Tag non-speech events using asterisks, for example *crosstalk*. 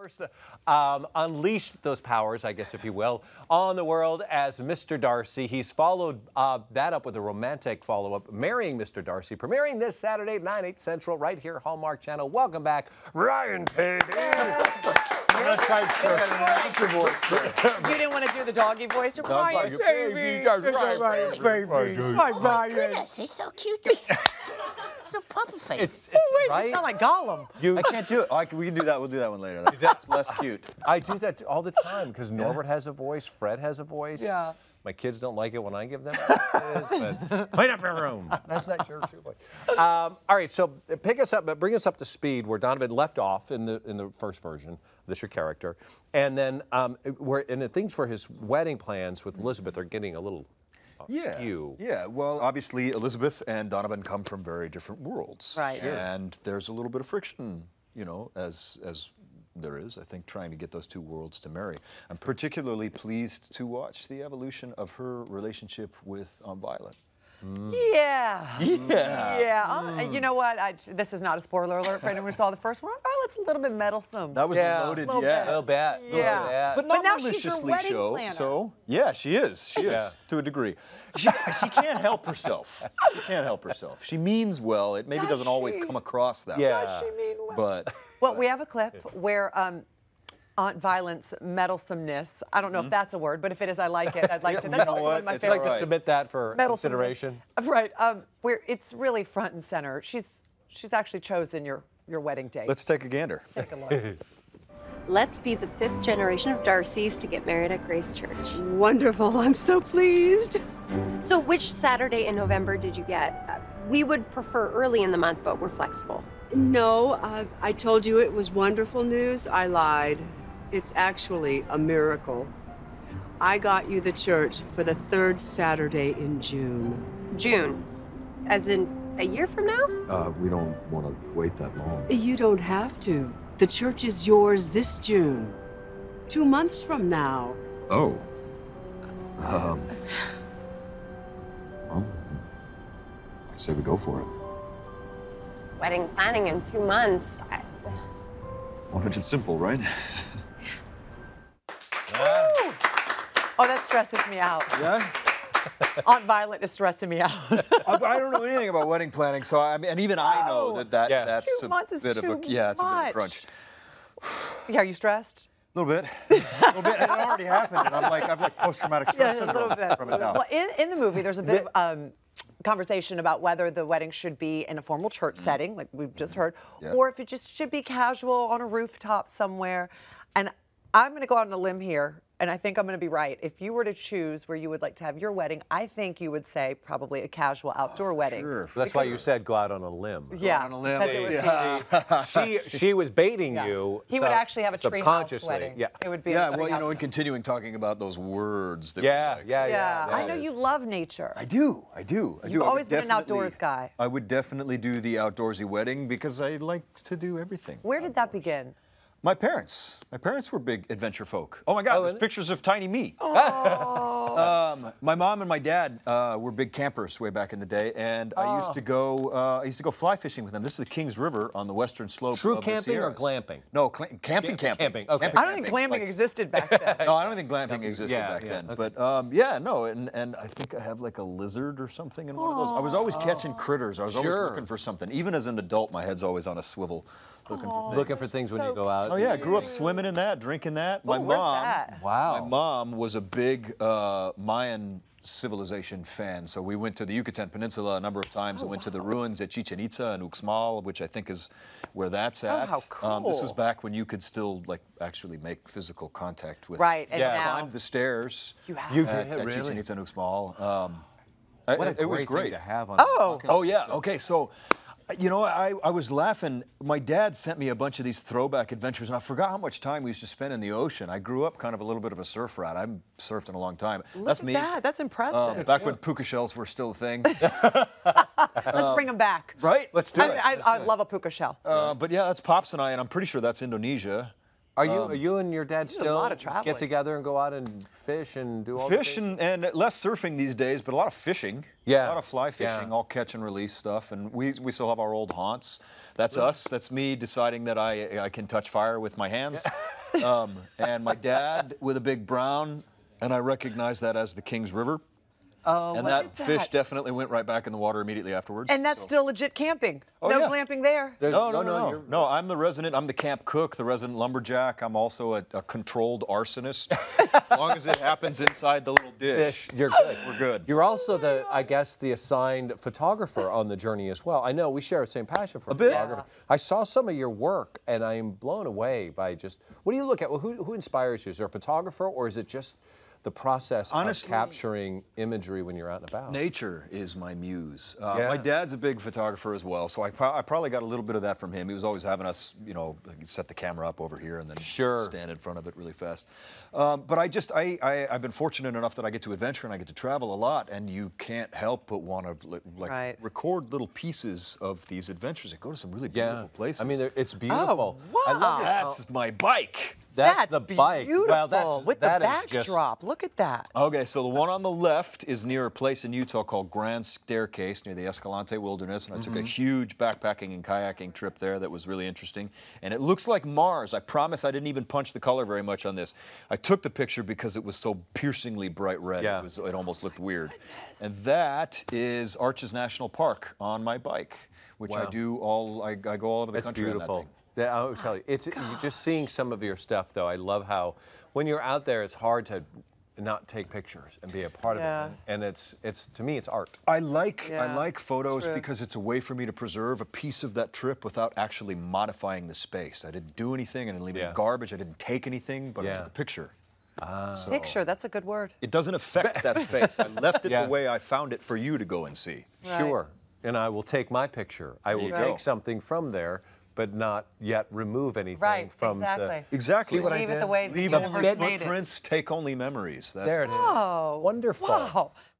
First, um, unleashed those powers, I guess, if you will, on the world as Mr. Darcy. He's followed uh, that up with a romantic follow-up, Marrying Mr. Darcy, premiering this Saturday, 9, 8 Central, right here, Hallmark Channel. Welcome back, Ryan Paevey. You didn't want to do the doggy voice. You're Ryan, baby. Ryan, baby. Ryan. Goodness, he's so cute. *laughs* so puppy face. It's, Oh, it's wait, you right. sound like Gollum. You, I can't do it. Oh, I can- we can do that. We'll do that one later. That's, that's less cute. I do that all the time because Norbert has a voice, Fred has a voice. Yeah. My kids don't like it when I give them voices, but clean up your room. *laughs* That's not your true voice. Um, all right, so pick us up, but bring us up to speed where Donovan left off in the in the first version. This your character, and then um, where and the things for his wedding plans with Elizabeth are getting a little Yeah. skew. Yeah. Well, obviously Elizabeth and Donovan come from very different worlds. Right. Sure. And there's a little bit of friction, you know, as as there is, I think, trying to get those two worlds to marry. I'm particularly pleased to watch the evolution of her relationship with um, Violet. Yeah. Yeah. Yeah. um, You know what? I, this is not a spoiler alert for anyone who saw the first one. Oh, it's a little bit meddlesome. That was Yeah. loaded, Little yeah. A little bit. little Yeah. bit. But not now she's your maliciously wedding so. planner. So yeah, she is. She is to a degree. She, she can't help herself. She can't help herself. She means well. It maybe Does doesn't always come across that Yeah. way. Does she mean well? But Well, we have a clip where um, Aunt Violet's meddlesomeness. I don't know if that's a word, but if it is, I like it. I'd like *laughs* to. you That's also one of my It's I'd like to submit that for Meddlesomeness. consideration. Right. Um, where it's really front and center. She's she's actually chosen your your wedding date. let's take a gander. take a look. *laughs* Let's be the fifth generation of Darcys to get married at Grace Church. Wonderful. I'm so pleased. So, which Saturday in November did you get? Uh, We would prefer early in the month, but we're flexible. No, uh, I told you it was wonderful news. I lied. It's actually a miracle. I got you the church for the third Saturday in June. June, as in a year from now? Uh, we don't want to wait that long. You don't have to. The church is yours this June. Two months from now. Oh. Um. Well, I say we go for it. Wedding planning in two months. I, Wanted it simple, right? Stresses me out. Yeah. Aunt Violet is stressing me out. *laughs* I, I don't know anything about wedding planning, so I mean, and even I know that, that Yeah. that's Two a months is bit of a yeah, it's a bit of a much. crunch. yeah, are you stressed? A little bit, a little bit, and it already happened, and I'm like, I've like post-traumatic stress Yeah, a syndrome little bit. from it now. Well, in, in the movie, there's a bit of um, conversation about whether the wedding should be in a formal church setting, like we've just heard, Mm-hmm. Yeah. or if it just should be casual on a rooftop somewhere. And I'm going to go out on a limb here, and I think I'm going to be right. If you were to choose where you would like to have your wedding, I think you would say probably a casual oh, outdoor wedding. Sure. That's why you said go out on a limb. Yeah. on a limb. because it would be- Yeah. she she was baiting yeah. you. He would actually have a treehouse subconsciously. wedding. Yeah. It would be. Yeah, well, you know, treehouse. and continuing talking about those words. That Yeah, like. yeah, yeah. yeah, I know you love nature. I do, I do, I do. You've I would always been an definitely- outdoors guy. I would definitely do the outdoorsy wedding because I like to do everything. Where did that begin? My parents, my parents were big adventure folk. Oh my God, there's pictures of tiny me. Oh. *laughs* Um, my mom and my dad uh, were big campers way back in the day, and I used Oh. to go. Uh, I used to go fly fishing with them. This is the Kings River on the western slope. True of the camping or glamping? No, cla- camping, Camp- camping. camping, okay. I don't think glamping like- existed back *laughs* then. No, I don't think glamping existed yeah, back yeah, then. okay. But um, yeah, no, and, and I think I have like a lizard or something in one of those. I was always catching critters. I was always looking for something. Even as an adult, my head's always on a swivel, looking for things. Looking for things when you go out. Oh yeah, I grew up swimming in that, drinking that. My Ooh, where's mom, that? Wow. my mom was a big uh, Mayan civilization fan, so we went to the Yucatan Peninsula a number of times and went to the ruins at Chichen Itza and Uxmal, which I think is where that's at. Oh, how Um, this was back when you could still like actually make physical contact with. Right, and Yeah. now Climbed the stairs. you have. You at, did at Chichen? Itza and Uxmal. Um, I- What a it, great was thing great to have on. Oh. Oh yeah. Okay. So, you know, I, I was laughing. My dad sent me a bunch of these throwback adventures, and I forgot how much time we used to spend in the ocean. I grew up kind of a little bit of a surf rat. I've surfed in a long time. Look That's at me. that. That's impressive. Um, back when puka shells were still a thing. *laughs* Let's bring them back. right? Let's do I, it. I, Let's I do it. love a puka shell. Uh, but yeah, that's Pops and I, and I'm pretty sure that's Indonesia. Are you are you and your dad did a still lot of get together and go out and fish and do all Fish things? and, and less surfing these days, but a lot of fishing. Yeah. A lot of fly Yeah. fishing, all catch and release stuff. And we, we still have our old haunts. That's us. That's me deciding that I, I can touch fire with my hands. Um, and my dad with a big brown, and I recognize that as the Kings River. Oh, and look that fish definitely went right back in the water immediately afterwards. And that's so- still legit camping. Oh, no yeah. glamping there. There's- No, no, no, no. you're- No, I'm the resident. I'm the camp cook, the resident lumberjack. I'm also a, a controlled arsonist. *laughs* as long as it happens inside the little dish, Fish, you're good. we're good. You're also the, oh I guess, the assigned photographer on the journey as well. I know we share the same passion for A bit. I saw some of your work and I am blown away by just what do you look at? Well, who, who inspires you? Is there a photographer or is it just the process Honestly- of capturing imagery when you're out and about? Nature is my muse. Uh, Yeah. My dad's a big photographer as well, so I, pro- I probably got a little bit of that from him. He was always having us, you know, set the camera up over here and then Sure. stand in front of it really fast. Um, but I just, I, I, I've been fortunate enough that I get to adventure and I get to travel a lot, and you can't help but want to like Right. record little pieces of these adventures and go to some really Yeah. beautiful places. I mean, they're- it's beautiful. I love wow. it. that's my bike. That's, That's the bike. beautiful Well, that's with that the is just- backdrop. Look at that. Okay, so the one on the left is near a place in Utah called Grand Staircase near the Escalante Wilderness. And I took a mm-hmm. huge backpacking and kayaking trip there that was really interesting. And it looks like Mars. I promise I didn't even punch the color very much on this. I took the picture because it was so piercingly bright red. Yeah. It, was, it almost looked weird. And that is Arches National Park on my bike, which I do all, I, I go all over the That's country on that Yeah, I'll tell you, it's oh, you just seeing some of your stuff though. I love how when you're out there, it's hard to not take pictures and be a part Yeah. of it. And it's it's to me, it's art. I like Yeah, I like photos true. because it's a way for me to preserve a piece of that trip without actually modifying the space. I didn't do anything. I didn't leave Yeah. any garbage. I didn't take anything, but I took a picture. Ah. So Picture, that's a good word. It doesn't affect that *laughs* space. I left it Yeah. the way I found it for you to go and see. Right. Sure. And I will take my picture. I will you take something from there, but not yet remove anything Right, from exactly. the. Exactly. See what I Leave it did? the way the Leave universe only made it. footprints, take only memories. That's There it the- is. Oh, Wonderful. Wow.